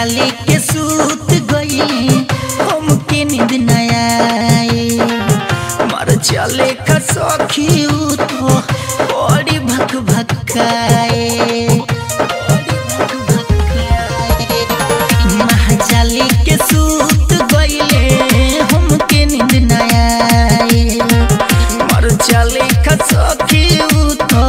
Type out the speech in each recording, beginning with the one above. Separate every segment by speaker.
Speaker 1: नैया लेके सूत गई हम हमके नींद नया मर चले का सखी तो बड़ी भक भक्काए महाचाली के सूत गईले हमके नींद नया मर चले का सखी तो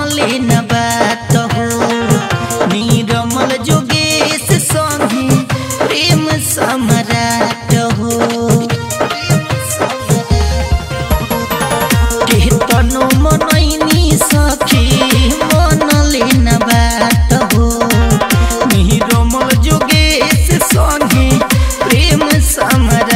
Speaker 1: समर